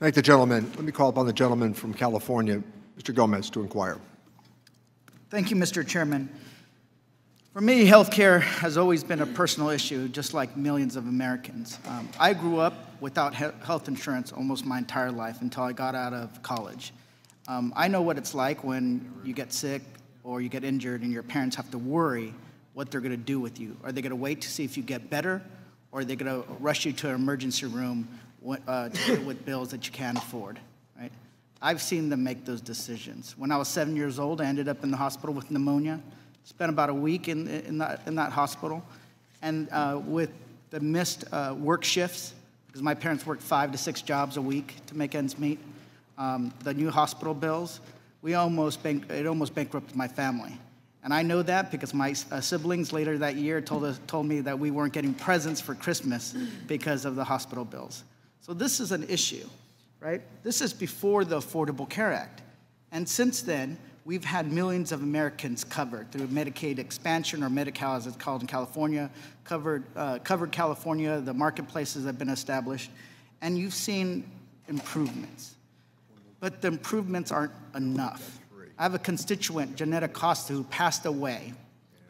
Thank the gentleman. Let me call upon the gentleman from California, Mr. Gomez, to inquire. Thank you, Mr. Chairman. For me, healthcare has always been a personal issue, just like millions of Americans. Um, I grew up without he health insurance almost my entire life until I got out of college. Um, I know what it's like when you get sick or you get injured and your parents have to worry what they're going to do with you. Are they going to wait to see if you get better, or are they going to rush you to an emergency room uh, to deal with bills that you can't afford? Right? I've seen them make those decisions. When I was seven years old, I ended up in the hospital with pneumonia. Spent about a week in, in, that, in that hospital. And uh, with the missed uh, work shifts, because my parents worked five to six jobs a week to make ends meet, um, the new hospital bills, we almost it almost bankrupted my family. And I know that because my uh, siblings later that year told, us, told me that we weren't getting presents for Christmas because of the hospital bills. So this is an issue, right? This is before the Affordable Care Act. And since then, we've had millions of Americans covered through Medicaid expansion or Medi-Cal as it's called in California, covered, uh, covered California, the marketplaces have been established, and you've seen improvements. But the improvements aren't enough. I have a constituent, Janetta Costa, who passed away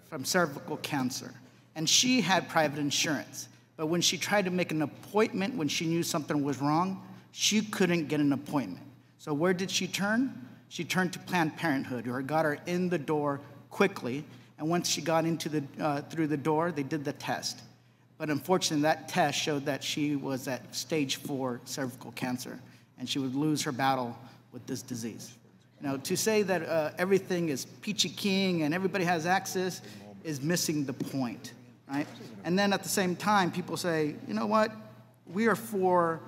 from cervical cancer. And she had private insurance. But when she tried to make an appointment when she knew something was wrong, she couldn't get an appointment. So where did she turn? She turned to Planned Parenthood, who got her in the door quickly. And once she got into the, uh, through the door, they did the test. But unfortunately, that test showed that she was at stage four cervical cancer, and she would lose her battle with this disease. Know, to say that uh, everything is peachy king and everybody has access is missing the point, right? And then at the same time, people say, you know what? We are for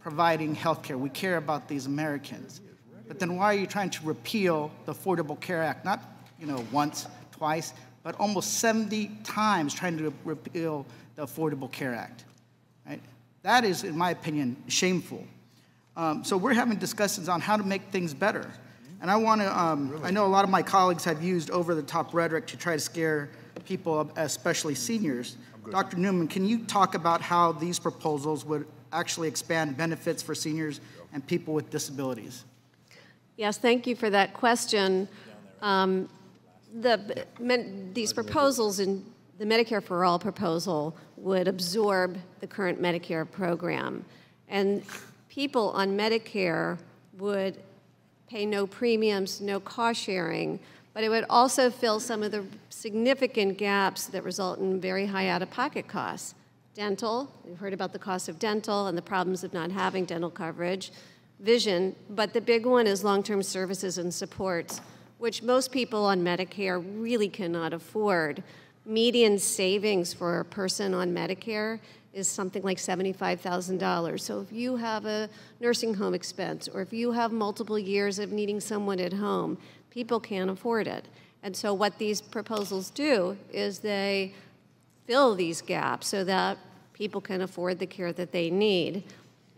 providing health care. We care about these Americans. But then why are you trying to repeal the Affordable Care Act? Not, you know, once, twice, but almost 70 times trying to repeal the Affordable Care Act. Right? That is, in my opinion, shameful. Um, so we're having discussions on how to make things better. And I want to, um. I know a lot of my colleagues have used over the top rhetoric to try to scare people, especially seniors. Dr. Neuman, can you talk about how these proposals would actually expand benefits for seniors and people with disabilities? Yes, thank you for that question. Um, the, these proposals in the Medicare for All proposal would absorb the current Medicare program. And people on Medicare would pay no premiums, no cost sharing, but it would also fill some of the significant gaps that result in very high out of pocket costs. Dental, we've heard about the cost of dental and the problems of not having dental coverage. Vision, but the big one is long term services and supports, which most people on Medicare really cannot afford. Median savings for a person on Medicare is something like $75,000. So if you have a nursing home expense or if you have multiple years of needing someone at home, people can't afford it. And so what these proposals do is they fill these gaps so that people can afford the care that they need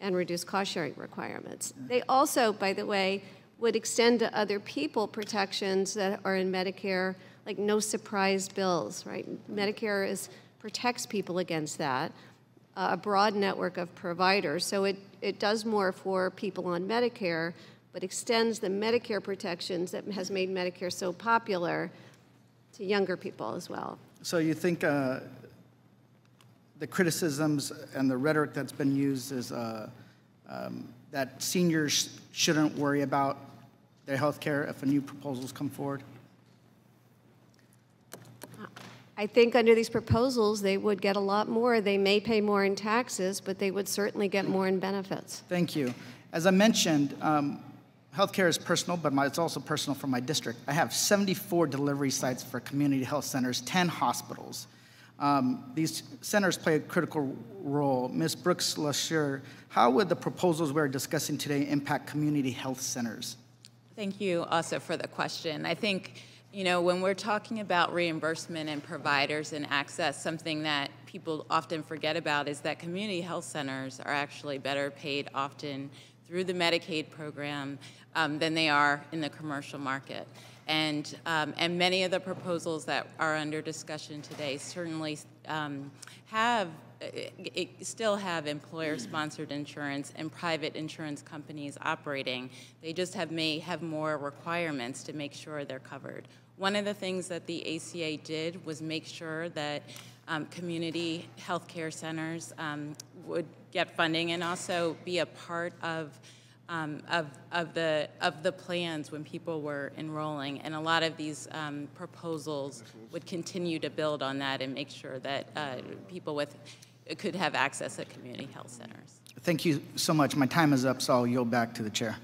and reduce cost sharing requirements. They also, by the way, would extend to other people protections that are in Medicare, like no surprise bills, right? Medicare is protects people against that a broad network of providers. So it, it does more for people on Medicare, but extends the Medicare protections that has made Medicare so popular to younger people as well. So you think uh, the criticisms and the rhetoric that's been used is uh, um, that seniors shouldn't worry about their health care if a new proposals come forward? I think under these proposals, they would get a lot more. They may pay more in taxes, but they would certainly get more in benefits. Thank you. As I mentioned, um, healthcare is personal, but my, it's also personal for my district. I have 74 delivery sites for community health centers, 10 hospitals. Um, these centers play a critical role. Ms. Brooks LaSure, how would the proposals we're discussing today impact community health centers? Thank you also for the question. I think you know, when we're talking about reimbursement and providers and access, something that people often forget about is that community health centers are actually better paid often through the Medicaid program um, than they are in the commercial market. And, um, and many of the proposals that are under discussion today certainly um, have it, it still have employer-sponsored insurance and private insurance companies operating. They just have may have more requirements to make sure they're covered. One of the things that the ACA did was make sure that um, community healthcare centers um, would get funding and also be a part of um, of, of, the, of the plans when people were enrolling. And a lot of these um, proposals would continue to build on that and make sure that uh, people with, could have access at community health centers. Thank you so much. My time is up, so I'll yield back to the chair.